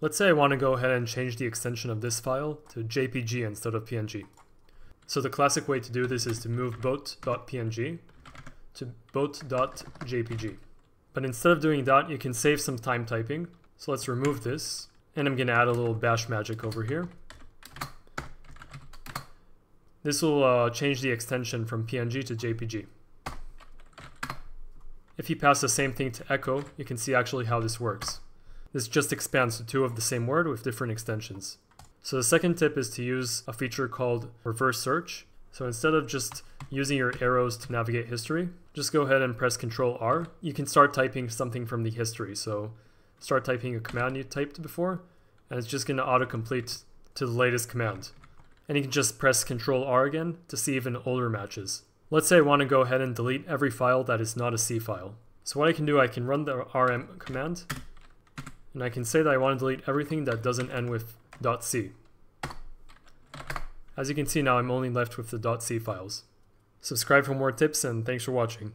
Let's say I want to go ahead and change the extension of this file to JPG instead of PNG. So the classic way to do this is to move boat.png to boat.jpg. But instead of doing that, you can save some time typing. So let's remove this, and I'm going to add a little bash magic over here. This will uh, change the extension from PNG to JPG. If you pass the same thing to echo, you can see actually how this works. This just expands to two of the same word with different extensions. So the second tip is to use a feature called reverse search. So instead of just using your arrows to navigate history, just go ahead and press Ctrl R. You can start typing something from the history. So start typing a command you typed before, and it's just going to autocomplete to the latest command. And you can just press Ctrl R again to see even older matches. Let's say I want to go ahead and delete every file that is not a C file. So what I can do, I can run the rm command, and I can say that I want to delete everything that doesn't end with .c. As you can see now, I'm only left with the .c files. Subscribe for more tips and thanks for watching.